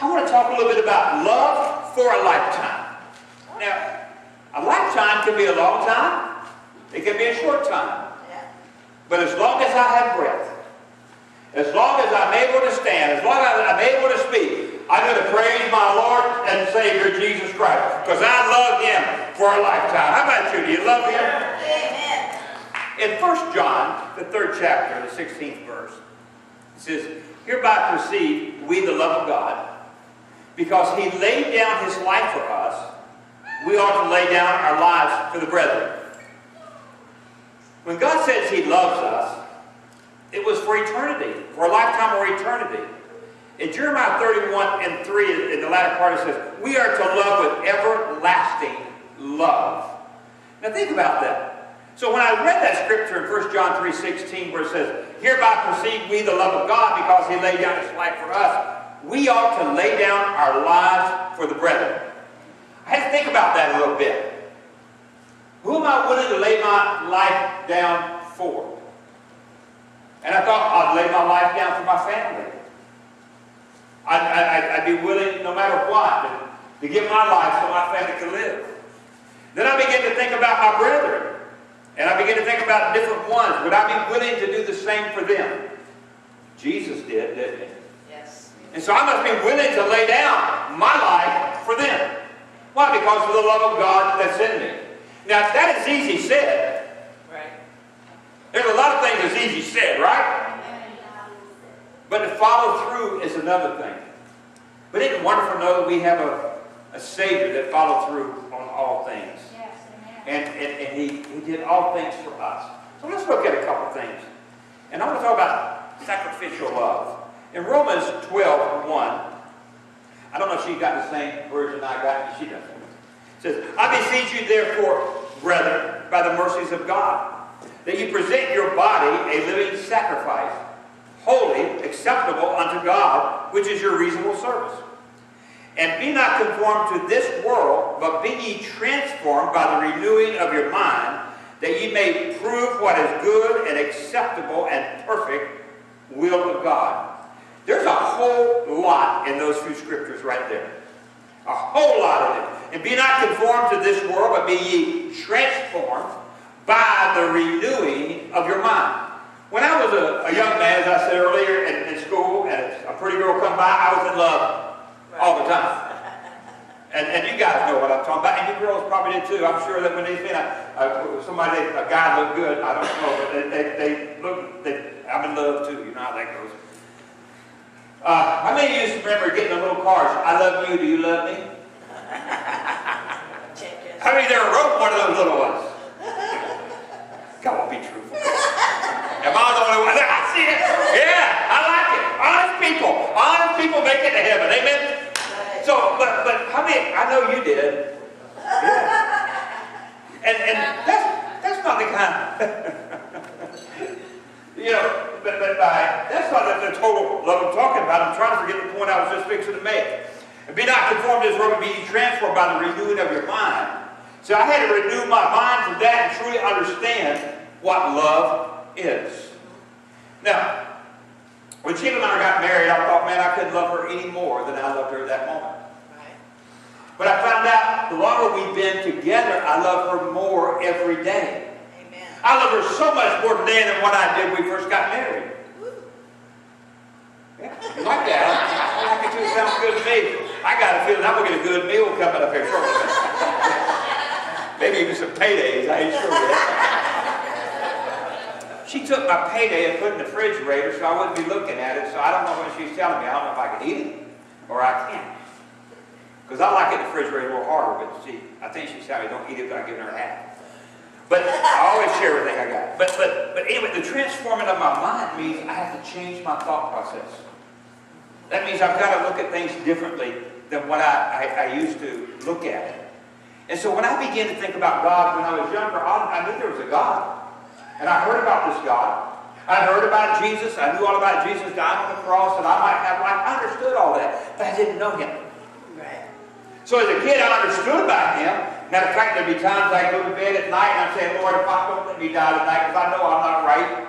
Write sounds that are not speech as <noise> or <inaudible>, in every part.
I want to talk a little bit about love for a lifetime. Now, a lifetime can be a long time. It can be a short time. But as long as I have breath, as long as I'm able to stand, as long as I'm able to speak, I'm going to praise my Lord and Savior Jesus Christ because I love Him for a lifetime. How about you? Do you love Him? Amen. In 1 John, the third chapter, the 16th verse, it says, Hereby perceive we the love of God, because He laid down His life for us, we ought to lay down our lives for the brethren. When God says He loves us, it was for eternity, for a lifetime or eternity. In Jeremiah 31 and 3, in the latter part, it says, We are to love with everlasting love. Now think about that. So when I read that scripture in 1 John 3.16 where it says, Hereby perceive we the love of God because he laid down his life for us, we ought to lay down our lives for the brethren. I had to think about that a little bit. Who am I willing to lay my life down for? And I thought I'd lay my life down for my family. I'd, I'd, I'd be willing, no matter what, to, to give my life so my family could live. Then I began to think about my brethren. And I began to think about different ones. Would I be willing to do the same for them? Jesus did, didn't he? And so I must be willing to lay down my life for them. Why? Because of the love of God that's in me. Now, that is easy said. Right. There's a lot of things that's easy said, right? But to follow through is another thing. But isn't it wonderful to know that we have a, a Savior that followed through on all things? Yes, amen. And, and, and he, he did all things for us. So let's look at a couple things. And I want to talk about sacrificial love. In Romans 12, 1, I don't know if she got the same version I got, she doesn't. It says, I beseech you therefore, brethren, by the mercies of God, that you present your body a living sacrifice, holy, acceptable unto God, which is your reasonable service. And be not conformed to this world, but be ye transformed by the renewing of your mind, that ye may prove what is good and acceptable and perfect will of God. There's a whole lot in those few scriptures right there. A whole lot of it. And be not conformed to this world, but be ye transformed by the renewing of your mind. When I was a, a young man, as I said earlier, in, in school, and a pretty girl come by, I was in love all the time. And, and you guys know what I'm talking about, and you girls probably did too. I'm sure that when they see a, a, somebody, a guy look good, I don't know, but they, they, they look, they, I'm in love too. You know how that goes. Uh, how many of you remember getting the little cards? I love you. Do you love me? How many there wrote one of those little ones? Come on, be truthful. Am I the only one? I see it. Yeah, I like it. Honest people. Honest people make it to heaven. Amen. So, but but how many? I know you did. Yeah. And and that's that's not the kind. <laughs> you know, but but by, that's not the, total love I'm talking about. I'm trying to forget the point I was just fixing to make. And be not conformed to this world, but be transformed by the renewing of your mind. So I had to renew my mind from that and truly understand what love is. Now, when Sheila and I got married, I thought, man, I couldn't love her any more than I loved her at that moment. But I found out the longer we've been together, I love her more every day. I love her so much more today than what I did when we first got married. Yeah, you like that? I it too. It sounds good to me. I got a feeling I'm going to get a good meal coming up here shortly. Maybe even some paydays. I ain't sure yet. She took my payday and put it in the refrigerator so I wouldn't be looking at it. So I don't know what she's telling me. I don't know if I can eat it or I can't. Because I like it in the refrigerator a little harder, but she, I think she's telling me don't eat it without giving her half. But I always share everything I got. But but but anyway, the transforming of my mind means I have to change my thought process. That means I've got to look at things differently than what I, I, I used to look at. And so when I began to think about God when I was younger, I, I knew there was a God. And I heard about this God. I heard about Jesus. I knew all about Jesus dying on the cross and I might have life. I understood all that, but I didn't know him. Right. So as a kid, I understood about him. Matter of fact, there'd be times I go to bed at night and I'm saying, Lord, if I don't let me die tonight because I know I'm not right.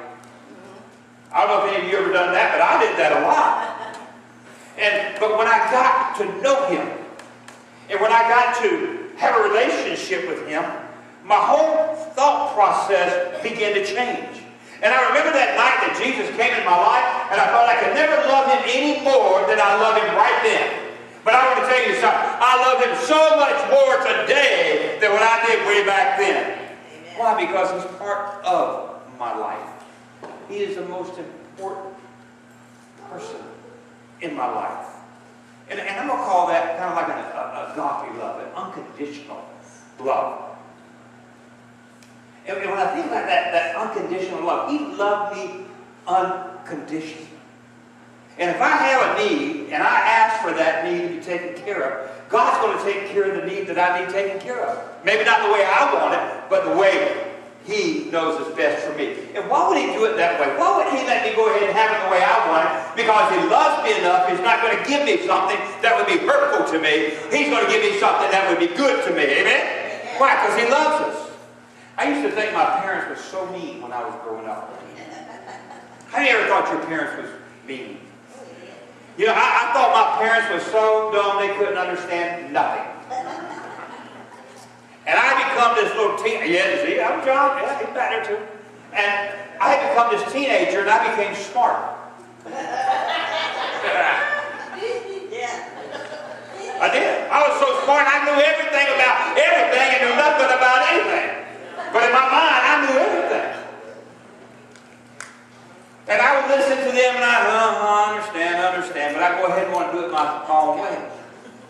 I don't know if any of you ever done that, but I did that a lot. And, but when I got to know him, and when I got to have a relationship with him, my whole thought process began to change. And I remember that night that Jesus came in my life, and I thought I could never love him any more than I love him right then. But I want to tell you something. I love him so much more today than what I did way back then. Amen. Why? Because he's part of my life. He is the most important person in my life. And, and I'm going to call that kind of like an a, agape love, an unconditional love. And, and when I think about that, that unconditional love, he loved me unconditionally. And if I have a need and I ask for that need to be taken care of, God's going to take care of the need that I need taken care of. Maybe not the way I want it, but the way He knows is best for me. And why would He do it that way? Why would He let me go ahead and have it the way I want it? Because He loves me enough, He's not going to give me something that would be hurtful to me. He's going to give me something that would be good to me. Amen? Why? Because He loves us. I used to think my parents were so mean when I was growing up. <laughs> How many ever thought your parents was mean? You know, I, I thought my parents were so dumb they couldn't understand nothing. And I become this little teen. Yeah, see, I'm John. Yeah, he's back there too. And I had become this teenager, and I became smart. Yeah. <laughs> I did. I was so smart, I knew everything about everything and knew nothing about anything. But in my mind, I knew everything. And I would listen to them and I, uh, understand, understand, but I go ahead and want to do it my own way.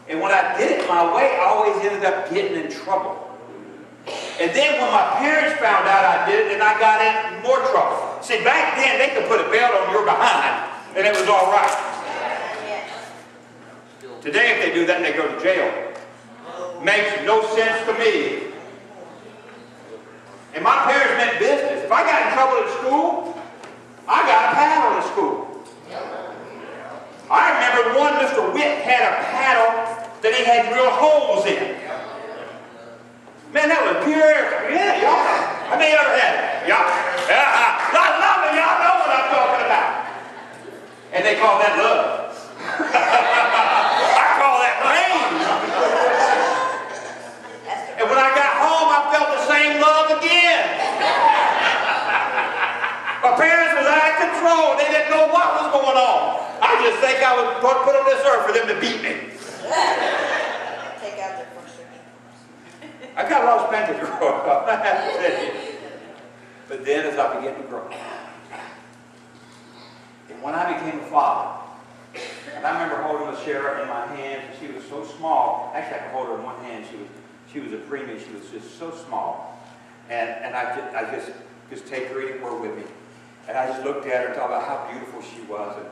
And when I did it my way, I always ended up getting in trouble. And then when my parents found out I did it, then I got in more trouble. See, back then they could put a belt on your behind and it was all right. Today if they do that, they go to jail. Makes no sense to me. And my parents meant business. If I got in trouble at school, I got a paddle at school. I remember one Mr. Witt had a paddle that he had real holes in. Man, that was pure. Yeah, y'all. How many ever had it? Y'all. Yeah, I love it. Y'all know what I'm talking about. And they call that love. <laughs> I call that rain. And when I got home, I felt the same love again. <laughs> My parents was out of control. They didn't know what was going on. I just think I was put, put on this earth for them to beat me. Take out their frustration. I got a lot of spankings growing up. <laughs> I have to tell you. But then as I began to grow, and when I became a father, and I remember holding Sarah in my hands, and she was so small. Actually, I could hold her in one hand. She was, she was a preemie. She was just so small. And, and I, just, I just, just take her anywhere with me. And I just looked at her and thought about how beautiful she was. And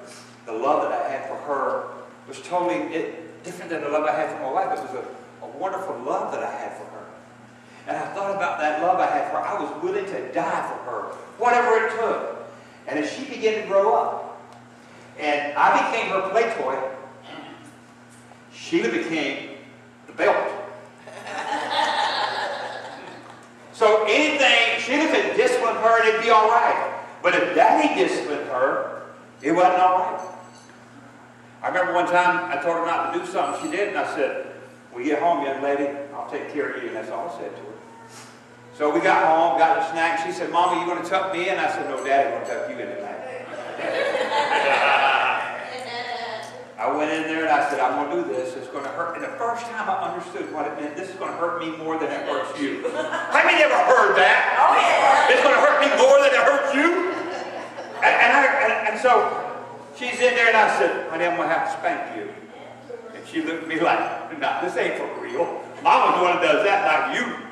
the love that I had for her was totally different than the love I had for my wife. It was a, a wonderful love that I had for her. And I thought about that love I had for her. I was willing to die for her, whatever it took. And as she began to grow up, and I became her play toy, Sheila became the belt. so anything, Sheila could discipline her and it'd be all right. But if Daddy disciplined her, it wasn't all right. I remember one time I told her not to do something. She did, and I said, "When you get home, young lady, I'll take care of you." And that's all I said to her. So we got home, got a snack. She said, "Mama, you going to tuck me in?" I said, "No, Daddy going to tuck you in tonight." <laughs> I went in there and I said, I'm going to do this. It's going to hurt. And the first time I understood what it meant, this is going to hurt me more than it hurts you. How many ever heard that? Oh, yeah. It's going to hurt me more than it hurts you? And, and, I, and, and so she's in there and I said, honey, I'm going to have to spank you. And she looked at me like, nah, this ain't for real. Mama's the one that does that, not you.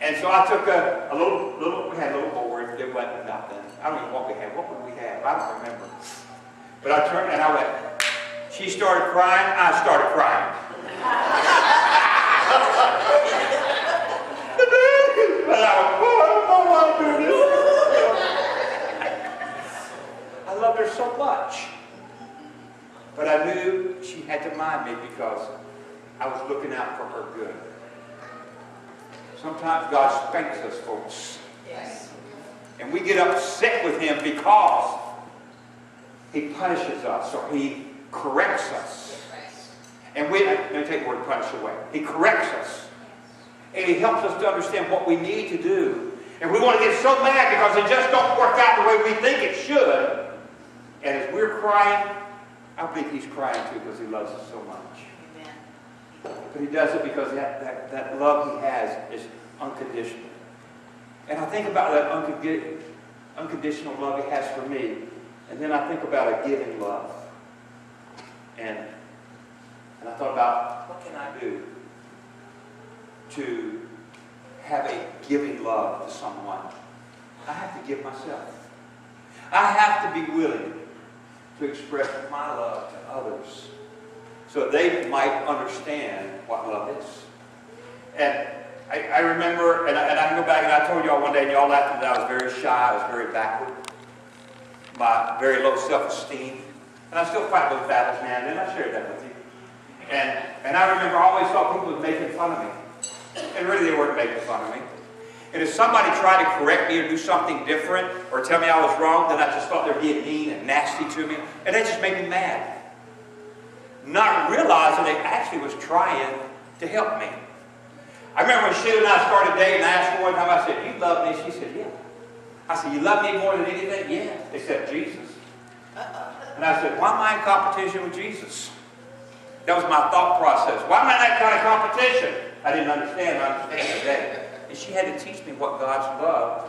And so I took a, a little, little, we had a little board. It wasn't nothing. I don't even know what we had. What would we have? I don't remember. But I turned and I went, she started crying, I started crying. <laughs> but I oh, I don't want to do this. I loved her so much. But I knew she had to mind me because I was looking out for her good. Sometimes God spanks us, folks. Yes. And we get upset with him because he punishes us or he corrects us. And we, let me take the word punish away. He corrects us. And he helps us to understand what we need to do. And we want to get so mad because it just don't work out the way we think it should. And as we're crying, I believe he's crying too because he loves us so much. But he does it because that, that, that love he has is unconditional. And I think about that unconditional love he has for me. And then I think about a giving love. And, and I thought about what can I do to have a giving love to someone? I have to give myself. I have to be willing to express my love to others so they might understand what love is. And I, I remember, and I, and I can go back, and I told y'all one day, and y'all laughed that I was very shy, I was very backward, my very low self-esteem. And I still fight those battles, man, and I shared that with you. And, and I remember I always thought people were making fun of me. And really, they weren't making fun of me. And if somebody tried to correct me or do something different or tell me I was wrong, then I just thought they were being mean and nasty to me. And that just made me mad. Not realizing they actually was trying to help me. I remember when Sheila and I started dating, I asked her one time, I said, you love me? She said, yeah. I said, you love me more than anything? Yeah, except Jesus. Uh-uh. And I said, why am I in competition with Jesus? That was my thought process. Why am I in that kind of competition? I didn't understand. I understand today. And she had to teach me what God's love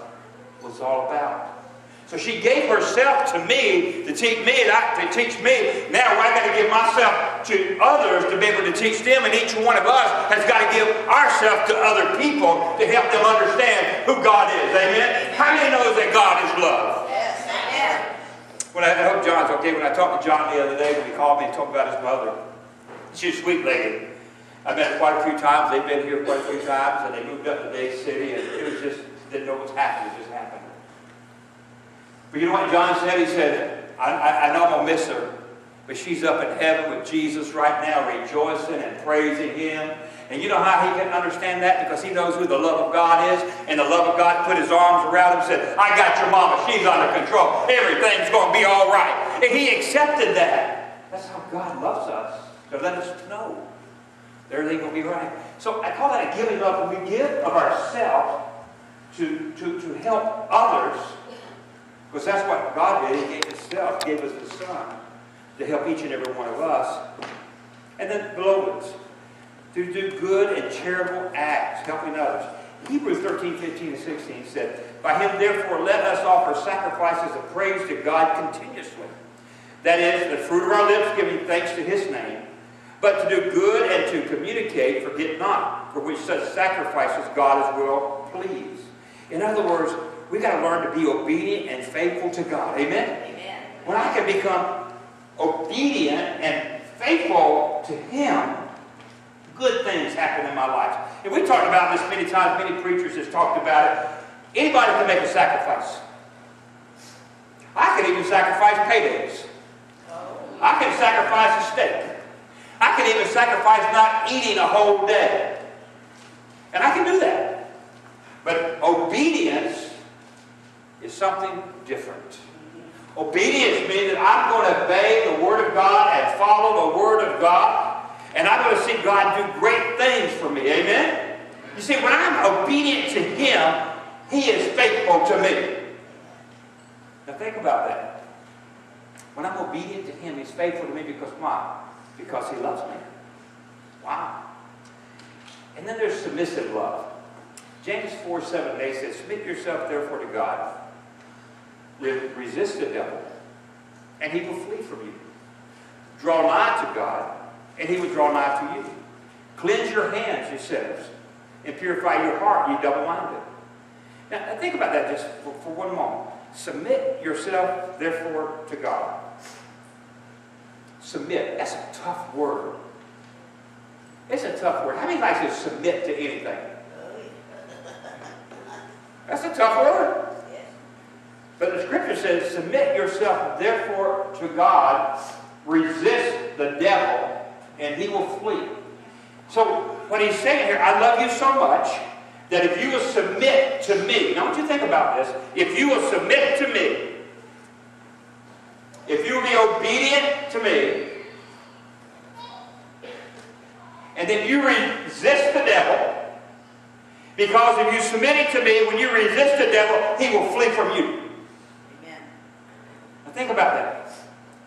was all about. So she gave herself to me to teach me, to teach me. Now I got to give myself to others to be able to teach them, and each one of us has got to give ourselves to other people to help them understand who God is. Amen? How many knows that God is love? Yes, amen. When I, I hope John's okay. When I talked to John the other day, when he called me and talked about his mother, she's a sweet lady. I've met quite a few times. They've been here quite a few times, and they moved up to Dade City, and it was just, didn't know what was happening. It just happened. But you know what John said? He said, I, I, I know I'm to miss her, but she's up in heaven with Jesus right now, rejoicing and praising Him. And you know how he can understand that? Because he knows who the love of God is. And the love of God put his arms around him and said, I got your mama. She's under control. Everything's going to be all right. And he accepted that. That's how God loves us. To let us know everything will be right. So I call that a giving up. When we give of ourselves to, to, to help others, because that's what God did. He gave Himself, gave us the Son to help each and every one of us. And then, beloveds, to do good and charitable acts, helping others. Hebrews 13, 15, and 16 said, By him, therefore, let us offer sacrifices of praise to God continuously. That is, the fruit of our lips giving thanks to his name. But to do good and to communicate, forget not, for which such sacrifices God is well pleased. In other words, we got to learn to be obedient and faithful to God. Amen? Amen. When I can become obedient and faithful to Him, good things happen in my life. And we've talked about this many times. Many preachers have talked about it. Anybody can make a sacrifice. I can even sacrifice paydays. Oh. I can sacrifice a steak. I can even sacrifice not eating a whole day. And I can do that. But obedience is something different. Obedience means that I'm going to obey the Word of God and follow the Word of God. And I'm going to see God do great things for me. Amen? You see, when I'm obedient to Him, He is faithful to me. Now think about that. When I'm obedient to Him, He's faithful to me because why? Because he loves me. Wow. And then there's submissive love. James 4, 7 and 8 says, Submit yourself therefore to God. Resist the devil, and he will flee from you. Draw nigh to God, and he will draw nigh to you. Cleanse your hands, says, and purify your heart, you double-minded. Now, think about that just for, for one moment. Submit yourself, therefore, to God. Submit. That's a tough word. It's a tough word. How many likes to submit to anything? That's a tough word. But the scripture says, submit yourself therefore to God, resist the devil, and he will flee. So what he's saying here, I love you so much that if you will submit to me, now want you think about this, if you will submit to me, if you'll be obedient to me, and then you resist the devil, because if you submit it to me, when you resist the devil, he will flee from you. Amen. Now think about that.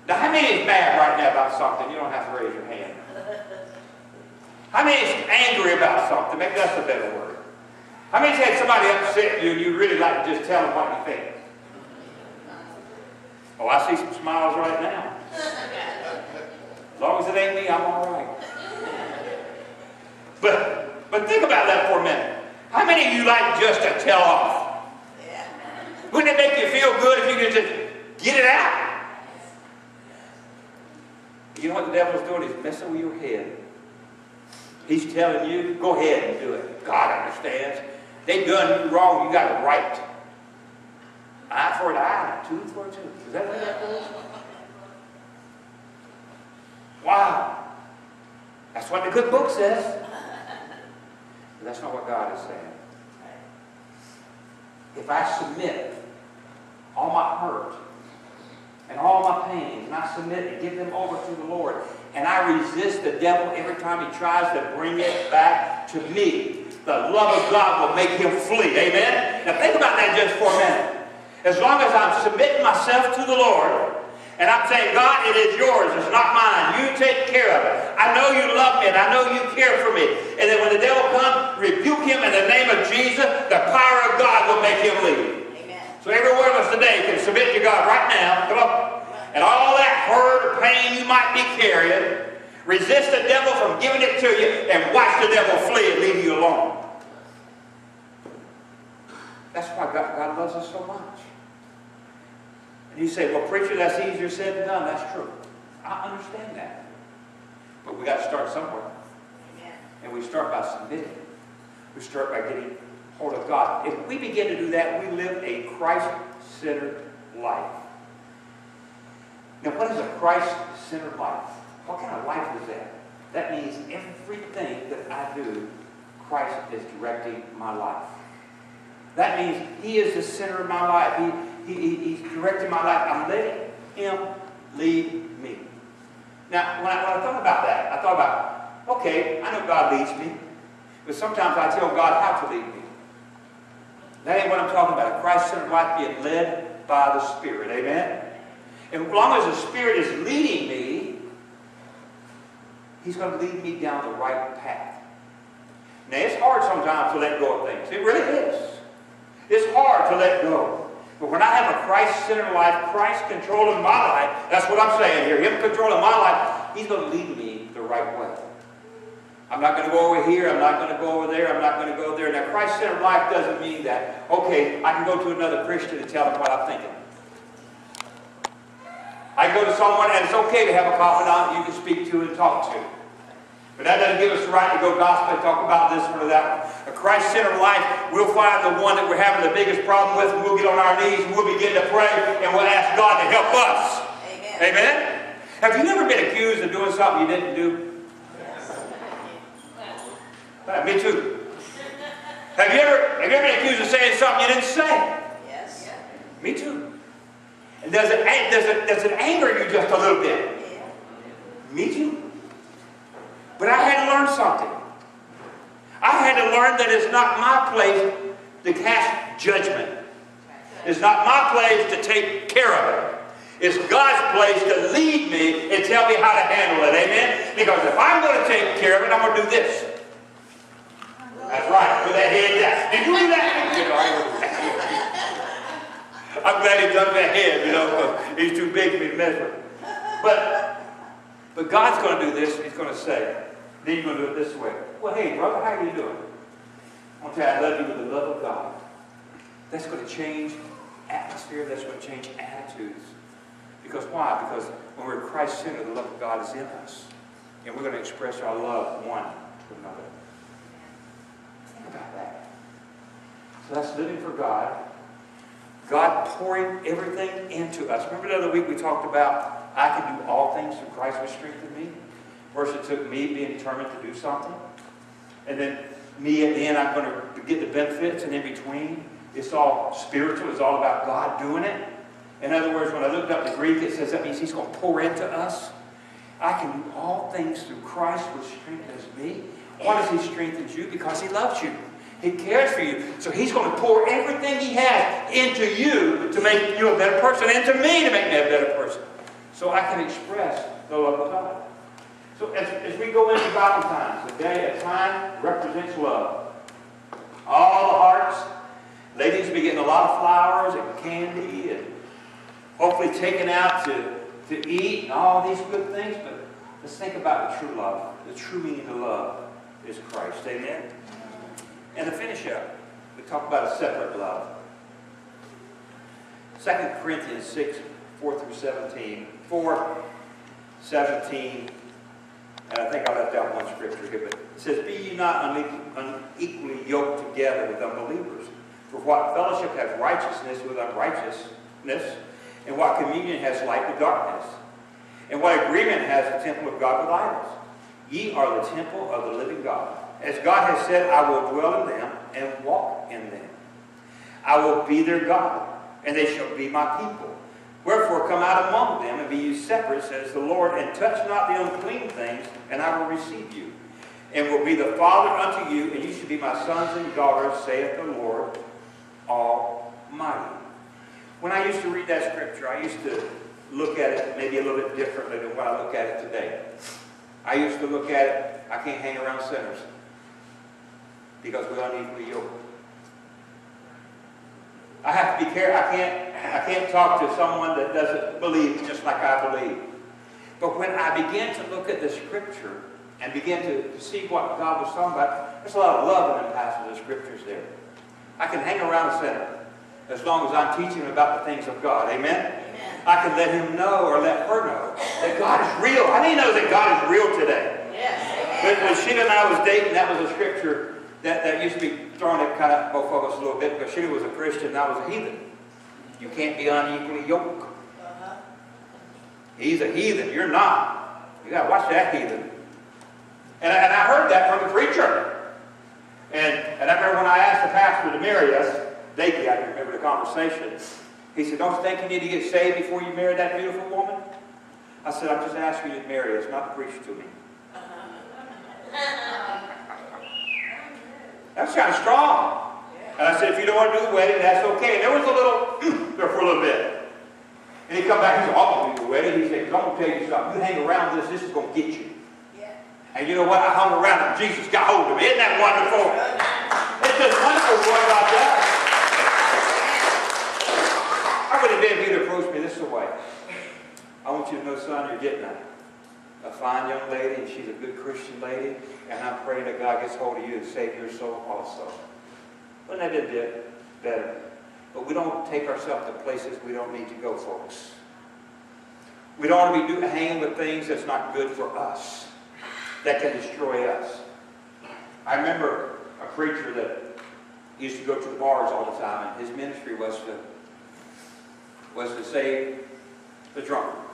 Now, how many is mad right now about something? You don't have to raise your hand. <laughs> How many is angry about something? Maybe that's a better word. How many has had somebody upset you and you really like to just tell them what you think? Oh, I see some smiles right now. As long as it ain't me, I'm all right. But, but think about that for a minute. How many of you like just to tell off? Wouldn't it make you feel good if you could just get it out? You know what the devil's doing? He's messing with your head. He's telling you, go ahead and do it. God understands. They done you wrong, you got it right. Eye for an eye, tooth for a tooth. Is that what that goes? Wow. That's what the good book says. But that's not what God is saying. If I submit all my hurt and all my pain, and I submit and give them over to the Lord, and I resist the devil every time he tries to bring it back to me, the love of God will make him flee. Amen? Now think about that just for a minute. As long as I'm submitting myself to the Lord, and I'm saying, God, it is yours. It's not mine. You take care of it. I know you love me and I know you care for me. And then when the devil comes, rebuke him in the name of Jesus. The power of God will make him leave. Amen. So every one of us today can submit to God right now. Come on. And all that hurt or pain you might be carrying, resist the devil from giving it to you and watch the devil flee and leave you alone. That's why God, God loves us so much. And you say, well, preacher, that's easier said than done. That's true. I understand that. But we got to start somewhere. Amen. And we start by submitting. We start by getting hold of God. If we begin to do that, we live a Christ-centered life. Now, what is a Christ-centered life? What kind of life is that? That means everything that I do, Christ is directing my life. That means He is the center of my life. He, he, He's directing my life. I'm letting Him lead me. Now, when I, when I thought about that, I thought about, okay, I know God leads me, but sometimes I tell God how to lead me. That ain't what I'm talking about. A Christ-centered life being led by the Spirit. Amen? And as long as the Spirit is leading me, He's going to lead me down the right path. Now, it's hard sometimes to let go of things. It really is. It's hard to let go. But when I have a Christ-centered life, Christ controlling my life, that's what I'm saying here. Him controlling my life, He's going to lead me the right way. I'm not going to go over here. I'm not going to go over there. I'm not going to go there. Now, Christ-centered life doesn't mean that, okay, I can go to another Christian and tell them what I'm thinking. I go to someone and it's okay to have a confidant you can speak to and talk to. But that doesn't give us the right to go gossip and talk about this one or that one. A Christ-centered life, we'll find the one that we're having the biggest problem with, and we'll get on our knees and we'll begin to pray, and we'll ask God to help us. Amen. Amen? Have you never been accused of doing something you didn't do? Uh, me too. Have you ever have you ever been accused of saying something you didn't say? Yes. Me too. And does it does it does it anger you just a little bit? Yeah. Me too. But I had to learn something. I had to learn that it's not my place to cast judgment. It's not my place to take care of it. It's God's place to lead me and tell me how to handle it. Amen? Because if I'm going to take care of it, I'm going to do this. That's right. With that head down. Did you do that? I'm glad he done that head, you know, he's too big for me to measure. But, but God's going to do this. He's going to say, then you're going to do it this way. Well, hey, brother, how are you doing? I want to tell you, I love you with the love of God. That's going to change atmosphere. That's going to change attitudes. Because why? Because when we're Christ-centered, the love of God is in us. And we're going to express our love one to another. Think about that. So that's living for God. God pouring everything into us. Remember the other week we talked about I can do all things through Christ who strengthened me? First it took me being determined to do something. And then me at the end, I'm going to get the benefits. And in between, it's all spiritual. It's all about God doing it. In other words, when I looked up the Greek, it says that means he's going to pour into us. I can do all things through Christ which strengthens me. Why does he strengthen you? Because he loves you. He cares for you. So he's going to pour everything he has into you to make you a better person and to me to make me a better person. So I can express the love of God. So as, as we go into Valentine's, the day, a time represents love. All the hearts, ladies will be getting a lot of flowers and candy and hopefully taken out to, to eat and all these good things. But let's think about the true love. The true meaning of love is Christ. Amen? And to finish up, we talk about a separate love. 2 Corinthians 6, 4 through 17. 4, 17, and I think I left out one scripture here, but it says, Be ye not unequally yoked together with unbelievers. For what fellowship has righteousness with unrighteousness, and what communion has light with darkness? And what agreement has the temple of God with idols? Ye are the temple of the living God. As God has said, I will dwell in them and walk in them. I will be their God, and they shall be my people. Wherefore come out among them and be ye separate, says the Lord, and touch not the unclean things, and I will receive you, and will be the Father unto you, and you shall be my sons and daughters, saith the Lord Almighty. When I used to read that scripture, I used to look at it maybe a little bit differently than what I look at it today. I used to look at it, I can't hang around sinners because we're unequally yoked. I have to be careful. I can't, I can't talk to someone that doesn't believe just like I believe. But when I began to look at the scripture and begin to, to see what God was talking about, there's a lot of love in the passage of the scriptures there. I can hang around a sinner as long as I'm teaching him about the things of God. Amen? Amen. I can let him know or let her know that God is real. How do you know that God is real today? Yes. When, when Sheila and I was dating, that was a scripture that, that used to be thrown at kind of both of us a little bit because she was a Christian and I was a heathen. You can't be unequally yoked. He's a heathen. You're not. You got to watch that heathen. And, and I heard that from the preacher. And, and I remember when I asked the pastor to marry us, vaguely I can remember the conversation. He said, don't you think you need to get saved before you marry that beautiful woman? I said, I'm just asking you to marry us, not to preach to me. That's kind of strong. And I said, if you don't want to do the wedding, that's okay. And there was a little <clears throat> there for a little bit. And he come back, he said, I'm going to do the wedding. He said, I'm going to tell you something. You hang around this, this is going to get you. Yeah. And you know what? I hung around him. Jesus got hold of me. Isn't that wonderful? It's just wonderful what God does. I would have been if you'd approached me this way. I want you to know, son, you're getting a, a fine young lady, and she's a good Christian lady, and I'm praying that God gets hold of you and save your soul also. Wouldn't that been better? But we don't take ourselves to places we don't need to go, folks. We don't want to be do, hanging with things that's not good for us, that can destroy us. I remember a preacher that used to go to the bars all the time, and his ministry was to was to save the drunkard.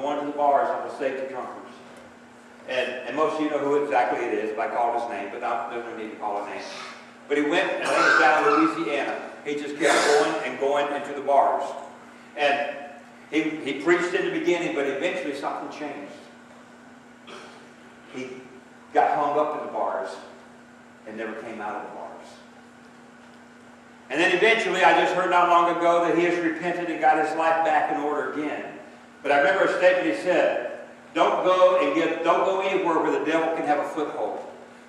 Going to the bars, going to save the drunkards. And, and most of you know who exactly it is, if I called his name, but I, there's no need to call a name. But he went, and it's down in Louisiana. He just kept going and going into the bars. And he, he preached in the beginning, but eventually something changed. He got hung up in the bars and never came out of the bars. And then eventually, I just heard not long ago that he has repented and got his life back in order again. But I remember a statement he said, don't go and get, don't go anywhere where the devil can have a foothold.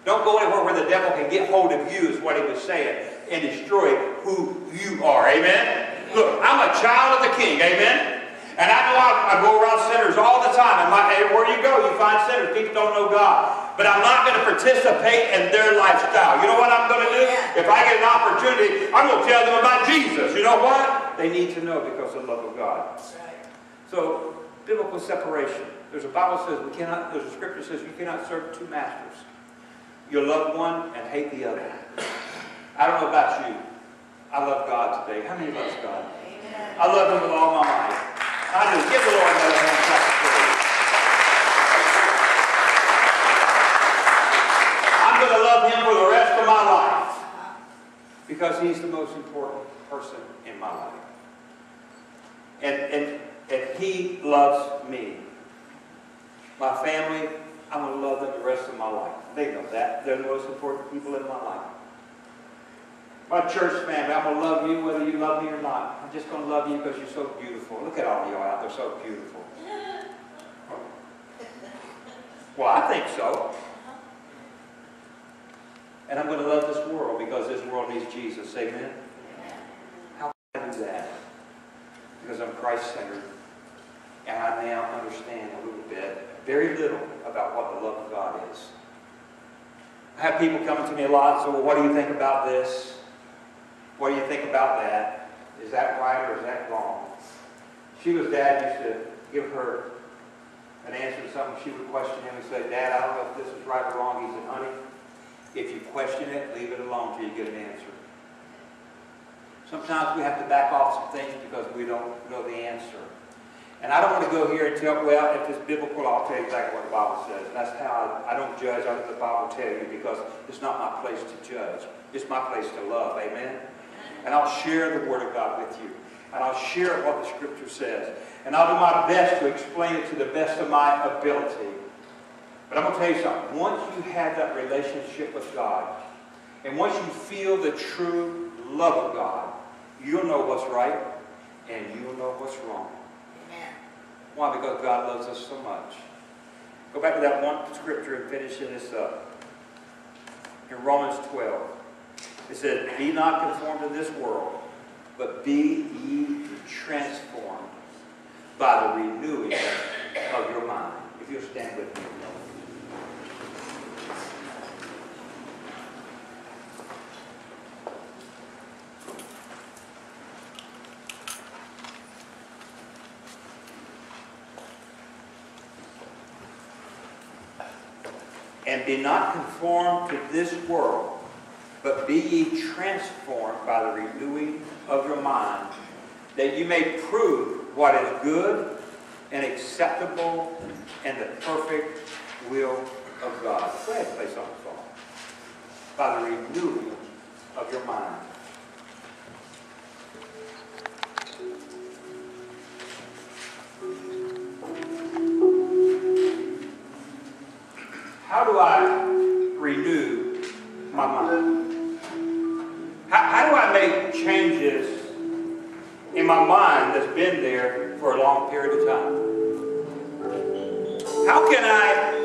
Don't go anywhere where the devil can get hold of you, is what he was saying, and destroy who you are. Amen? Look, I'm a child of the king. Amen? And I know I, I go around sinners all the time. And my, everywhere you go, you find sinners. People don't know God. But I'm not going to participate in their lifestyle. You know what I'm going to do? If I get an opportunity, I'm going to tell them about Jesus. You know what? They need to know because of the love of God. Biblical separation. There's a Bible says we cannot, there's a scripture says you cannot serve two masters. You'll love one and hate the other. I don't know about you. I love God today. How many loves God? Amen. I love him with all my might. I do. Give the Lord another hand clap. I'm going to love him for the rest of my life because he's the most important person in my life. And, and, and he loves me. My family, I'm going to love them the rest of my life. They know that. They're the most important people in my life. My church family, I'm going to love you whether you love me or not. I'm just going to love you because you're so beautiful. Look at all of y'all out there, so beautiful. Well, I think so. And I'm going to love this world because this world needs Jesus. Amen? How can I do that? Because I'm Christ-centered. And I now understand a little bit, very little, about what the love of God is. I have people coming to me a lot and say, well, what do you think about this? What do you think about that? Is that right or is that wrong? Sheila's dad used to give her an answer to something. She would question him and say, Dad, I don't know if this is right or wrong. He said, honey, if you question it, leave it alone till you get an answer. Sometimes we have to back off some things because we don't know the answer. And I don't want to go here and tell, well, if it's biblical, I'll tell you exactly what the Bible says. And that's how I, I don't judge, I let the Bible tell you because it's not my place to judge. It's my place to love. Amen? And I'll share the Word of God with you. And I'll share what the Scripture says. And I'll do my best to explain it to the best of my ability. But I'm going to tell you something. Once you have that relationship with God, and once you feel the true love of God, you'll know what's right and you'll know what's wrong. Amen. Why? Because God loves us so much. Go back to that one scripture and finishing this up. In Romans 12, it says, Be not conformed to this world, but be ye transformed by the renewing of your mind. If you'll stand with me. And be not conformed to this world, but be ye transformed by the renewing of your mind, that you may prove what is good and acceptable and the perfect will of God. Go ahead and play song. By the renewing of your mind. Do I renew my mind? How, how do I make changes in my mind that's been there for a long period of time? How can I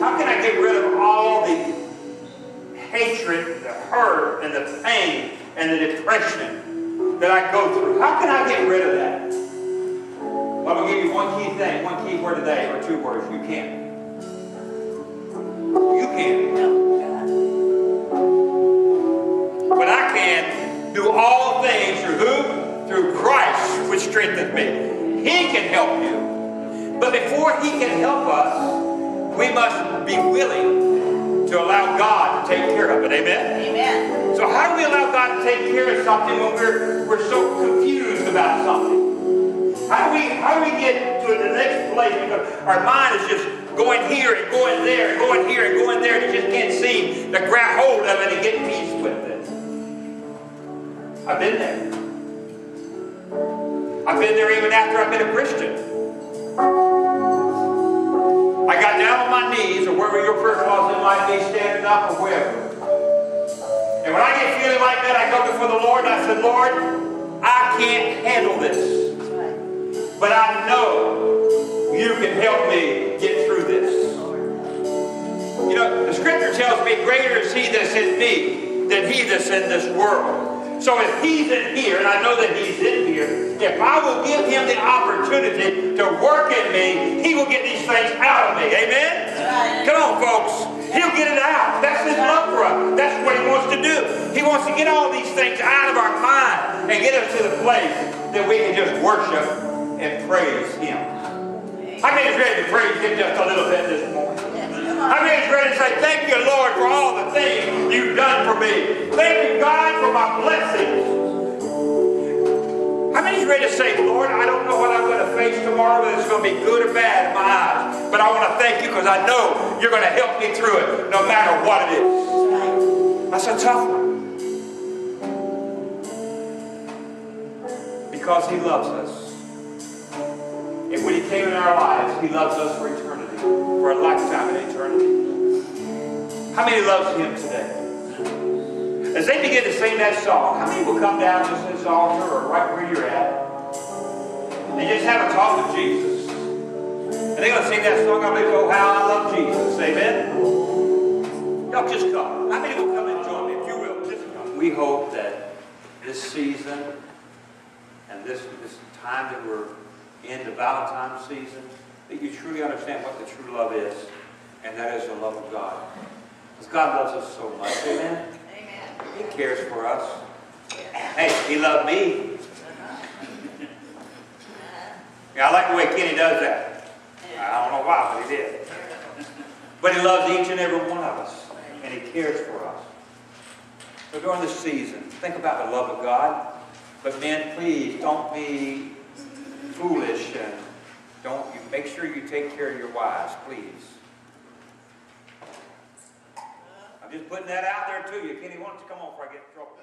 how can I get rid of all the hatred, the hurt, and the pain, and the depression that I go through? How can I get rid of that? Well, I'm going to give you one key thing, one key word today, or two words. You can. Take care of something when we're, we're so confused about something? How do we how do we get to the next place because our mind is just going here and going there and going here and going there and you just can't seem to grab hold of it and get peace with it. I've been there. I've been there even after I've been a Christian. I got down on my knees or wherever your prayer closet might be, standing up or wherever. And when I get feeling like that, I go before the Lord and I said, Lord, I can't handle this. But I know you can help me get through this. You know, the scripture tells me greater is he that's in me than he that's in this world. So if he's in here, and I know that he's in here, if I will give him the opportunity to work in me, he will get these things out of me. Amen? Right. Come on, folks. He'll get it out. That's his love for us. That's what he wants to do. He wants to get all these things out of our mind and get us to the place that we can just worship and praise him. I many is ready to praise him just a little bit this morning? How many is ready to say, thank you, Lord, for all the things you've done for me. Thank you, God, for my blessings. How many is ready to say, Lord, I don't know what I'm going to face tomorrow, whether it's going to be good or bad in my eyes. But I want to thank you because I know you're going to help me through it, no matter what it is. That's a tough one. Because he loves us. And when He came in our lives, He loves us for eternity, for a lifetime and eternity. How many loves Him today? As they begin to sing that song, how many will come down to this altar or right where you're at and just have a talk with Jesus? And they're going to sing that song, I believe, oh, how I love Jesus. Amen? Y'all just come. How many will come and join me? If you will, just come. We hope that this season and this, this time that we're in the Valentine's season, that you truly understand what the true love is, and that is the love of God. Because God loves us so much. Amen? Amen. He cares for us. Hey, He loved me. Yeah, I like the way Kenny does that. I don't know why, but he did. But he loves each and every one of us, and he cares for us. So during this season, think about the love of God. But men, please don't be foolish and don't make sure you take care of your wives, please. I'm just putting that out there to you. Kenny, why don't you come on before I get in trouble?